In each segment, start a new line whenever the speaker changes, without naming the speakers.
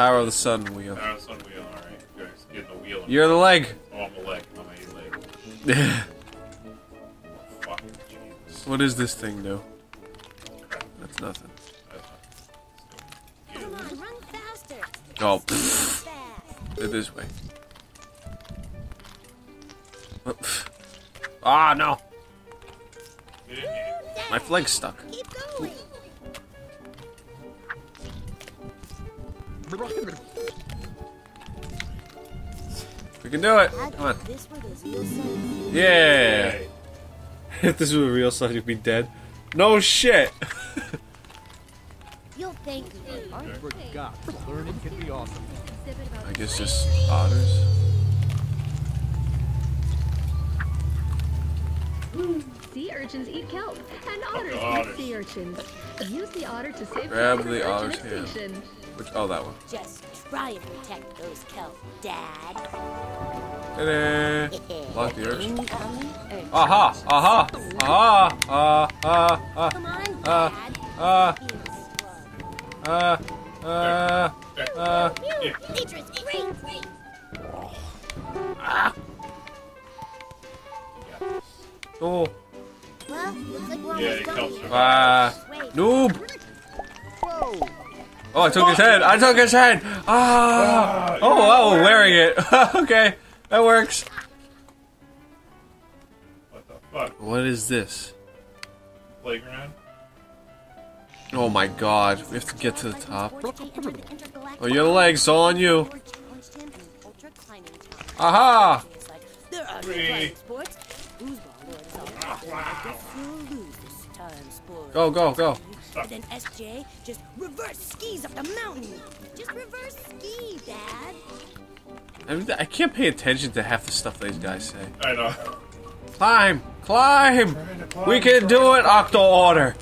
Power of the sun wheel.
Power of the sun wheel. All right. You're getting the wheel.
You're the leg.
Oh, I'm a leg. I'm a leg. Fuck. Jesus.
what does this thing do?
Crap.
That's nothing.
Come on, run faster.
Oh, pfft. This way. Oh. Ah, no.
Get in here.
My flag's stuck. We can do it. Come on.
thought this were those real signs.
Yeah. If this was a real sun, you'd be dead. No shit.
You'll thank me.
Forgot. Learning can be awesome.
I guess just otters.
Sea urchins eat kelp, and otters
otters.
eat sea urchins. Use the otter to save
Grab
kelp
the otter's hand.
Extinction.
Which? Oh, that one.
Just try and protect those kelp, Dad.
Ta-da. Lock the urchin.
Incoming urchin.
Aha! Aha! Aha! Ah! Ah! Ah!
Come on,
Uh,
Dad.
uh,
Feel slow.
Ah! Ah! Ah!
Phew, Beatrice, great, great.
Oh!
Well, looks like we're
Yeah,
almost
it
done
helps
here.
her.
Ah!
Wait,
Noob!
Whoa!
Oh, I took his head! I took his head! Ah!
Ah,
Oh,
you're
oh,
wearing
wearing it. okay, that works.
What the fuck?
What is this?
Playground?
Oh my god, we have to get to the top.
Sports Day entered the intergalactic
Oh, your legs, all on you.
Ford challenged him in an ultra climbing challenge.
Aha!
It's like, there are no
Three.
Go, go, go.
But then SJ just reverse skis up the mountain. Just reverse ski, Dad.
I, mean, I can't pay attention to half the stuff these guys say.
I know.
Climb! Climb!
Climb,
We can do it, Octo Order!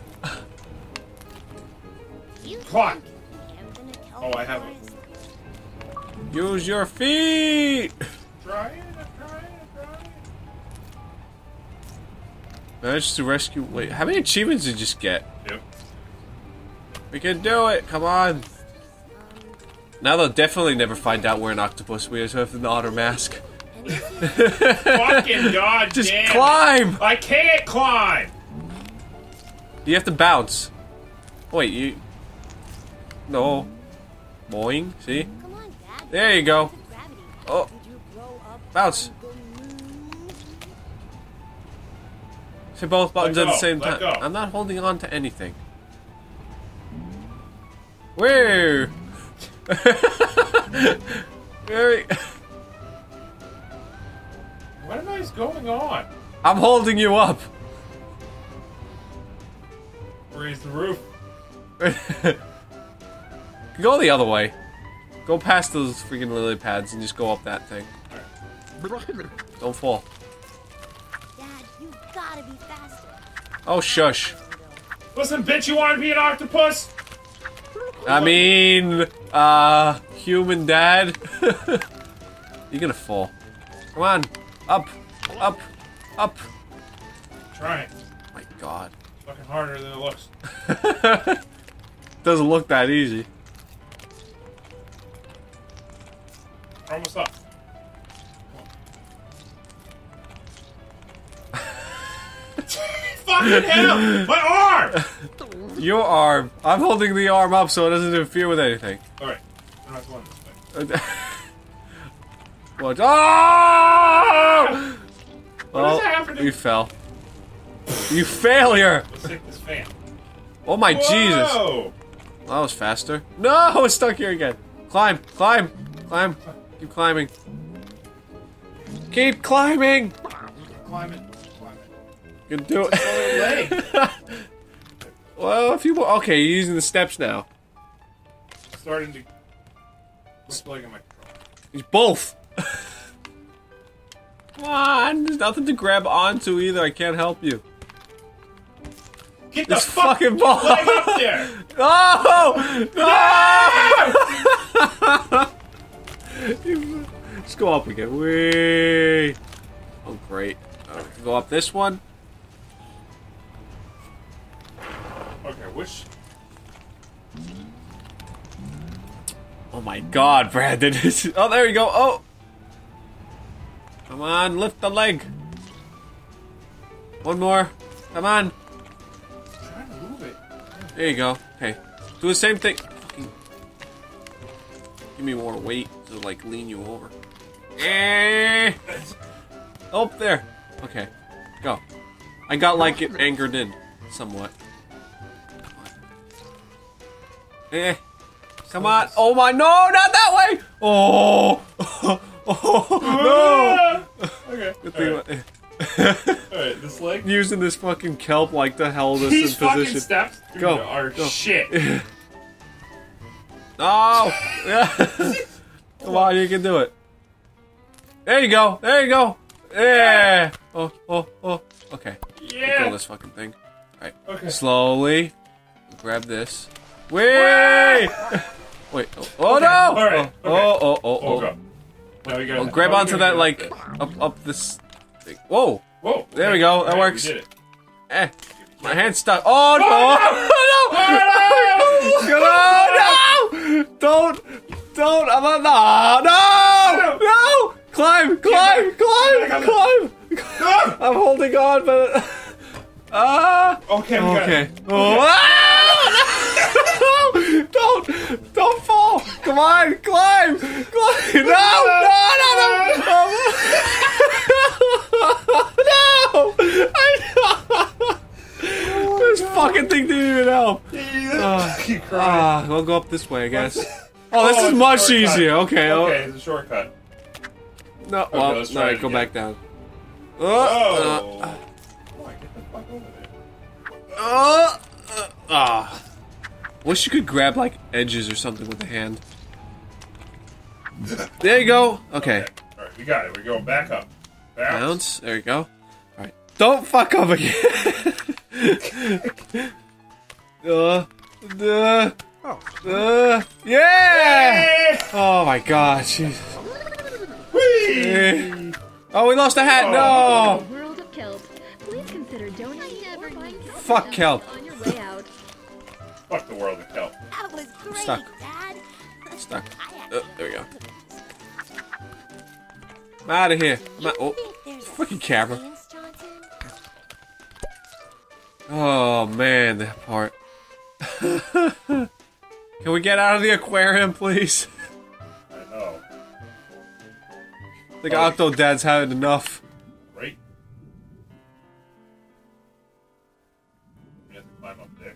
You
Climb.
camped in a kelp
Oh, I have it.
Use your feet!
Trying, I'm
Managed to rescue. Wait, how many achievements did you just get?
Yep.
We can do it! Come on! Now they'll definitely never find out we're an octopus. We just have an otter mask.
And this is
Fucking god
Just
damn. it.
climb!
I can't climb!
You have to bounce. Wait, you. No. Boing, see?
on,
There you go. Oh.
Did you grow up
Bounce. Hit both buttons at the same time.
go.
I'm not holding on to anything. Where? Where?
What am I going on?
I'm holding you up.
Raise the roof.
go the other way. Go past those freaking lily pads and just go up that thing. Don't fall. Oh, shush.
Listen, bitch, you want to be an octopus?
I mean, uh, human dad. You're gonna fall. Come on. Up. Up. Up.
Trying.
my god.
Fucking harder than it looks.
Doesn't look that easy.
We're almost up. Fucking hell! My arm!
Your arm. I'm holding the arm up so it doesn't interfere with anything.
Alright. I'm not going this way. Ah!
What? Oh!
What
well,
is happening?
You fell. You failure!
Let's take this fan.
Oh my Jesus!
Whoa!
That was faster. No, it's stuck here again. Climb, climb, climb. Keep climbing. Keep climbing.
Climb it. Climb it.
You can do
Leg.
it. well, if you more. Okay, you're using the steps now.
Starting to. Which leg am I?
It's both. Come on, there's nothing to grab onto either. I can't help you.
Get the
This
fuck
fucking ball.
leg up there!
Oh! No! You- Let's go up again. Whee! Oh, great. Uh, go up this one.
Which.
Oh my god, Brandon. oh, there you go. Oh! Come on, lift the leg. One more. Come on. There you go. Okay. Do the same thing. Fucking- Give me more weight to like lean you over. Eh. Oh, there. Okay. Go. I got like it anchored in somewhat. Eh. Come on. Oh my no, not that way. Oh. oh no.
Okay.
Good thing
Alright,
about-
alright, this leg.
Using this fucking kelp like the held us
These fucking
position.
steps
Go,
are
go.
shit.
Oh! Yeah. Come on, you can do it. There you go. There you go. Yeah. Oh, oh, oh. Okay. Let go this fucking thing. Alright.
Okay.
Slowly. Grab this. Wait! Wait. Oh, oh no!
Alright,
Oh,
okay.
oh, oh, oh,
Oh,
oh.
Now we gotta
Oh, grab
now
onto that, like,
up
up, up this thing. Whoa!
Whoa.
There
okay.
we go, that
Alright,
works.
We did it.
Eh. My hand's stuck. Oh, no!
Oh,
no! no! Don't! Don't! I'm on. No! No! No! Climb! Climb! Climb! Climb! I'm holding on, but. Ah!
Okay, we got
Okay.
it.
Oh, ah! No! Don't! Don't fall! Come on! Climb! Climb! No! No! No! No! No! I know! This fucking thing didn't even help. Ah,
cried.
Ah, we'll go up this way, I guess. Oh, this
Oh,
is much easier. Okay. oh,
Okay, it's a shortcut.
No, well,
let's
no,
try it
go back down.
Oh.
Oh, uh,
Come on, get the fuck over there.
uh, uh, ah. Wish you could grab like edges or something with the hand. There you go. Okay.
Alright, we got it. We're going back up. Bounce.
Bounce. There you go. Alright. Don't fuck up again. uh, uh,
Oh,
uh, yeah! Oh my god, Jesus. Oh, we lost a hat. No!
World of Kelp. Please consider donating or buying
Fuck kelp.
on your way out.
Fuck the world of kelp.
That was great,
Stuck.
Dad.
Stuck.
I
Uh, there we go.
Like this.
I'm out of here. I'm out- oh,
think there's a
freaking camera. oh man, that part. Can we get out of the aquarium, please?
I know.
I think Octodad's had enough.
Right? We have to climb up there.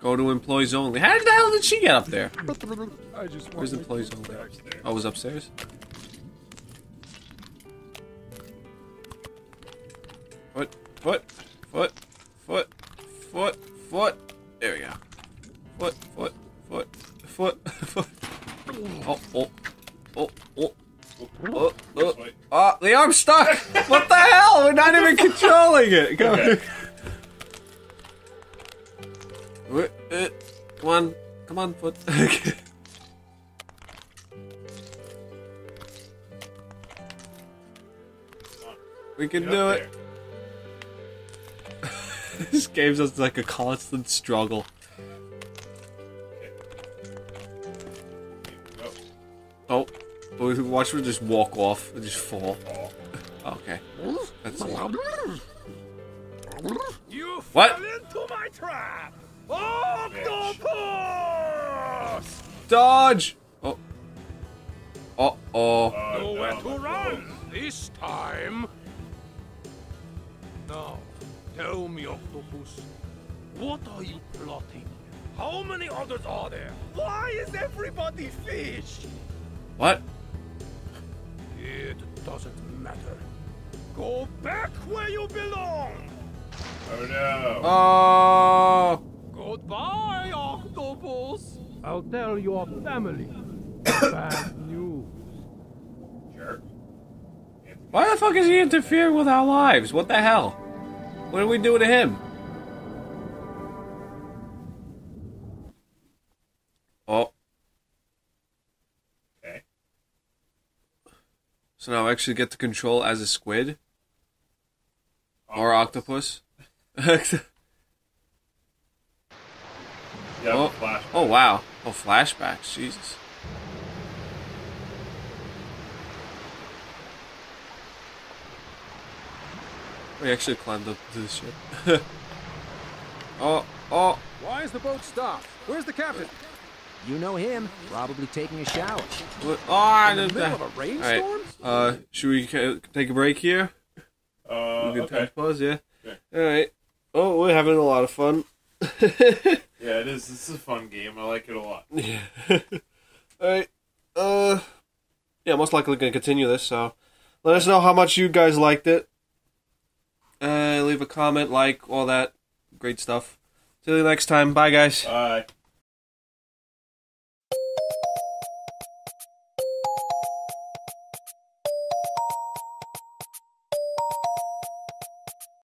Go to employees only. How the hell did she get up there?
I just
Where's employees only?
Upstairs.
Oh, it was upstairs. Foot, foot, foot, foot, foot, foot. There we go. Foot, foot, foot, foot, foot. Oh, oh, oh, oh. Oh, oh.
Way.
Ah, the arm's stuck! What the hell? We're not even controlling it! Go.
Okay.
Uh, Come on. Come on, foot. We can
Get
do it. this game's just like a constant struggle. Oh, we watch her just walk off and just fall. Okay, that's.
You
What?
fell into my trap! Octopus!
Dodge! Oh. Uh oh.
Oh,
Nowhere to run this time. Now, tell me, Octopus, what are you plotting? How many others are there? Why is everybody fish?
What?
It doesn't matter. Go back where you belong.
Oh no.
Oh.
Goodbye, Octopus. I'll tell your family. Bad news.
Jerk.
Why the fuck is he interfering with our lives? What the hell? What did we do to him? Oh,
Okay.
so now I actually get to control as a squid or octopus.
Yeah,
Oh. Oh wow. Oh flashbacks. Jesus. We actually climbed up to the ship. oh, oh.
Why is the boat stopped? Where's the captain? You know him, probably taking a shower.
What? Oh, I
In the middle
that.
of a rainstorm?
Uh, should we take a break here?
Uh,
Good
okay.
time to pause, yeah.
Okay.
All right. Oh, we're having a lot of fun.
Yeah, it is. This is a fun game. I like it a lot.
Yeah. All right. Uh, yeah, most likely gonna continue this. So, let us know how much you guys liked it. Uh, leave a comment, like all that great stuff. Till next time. Bye, guys.
Bye.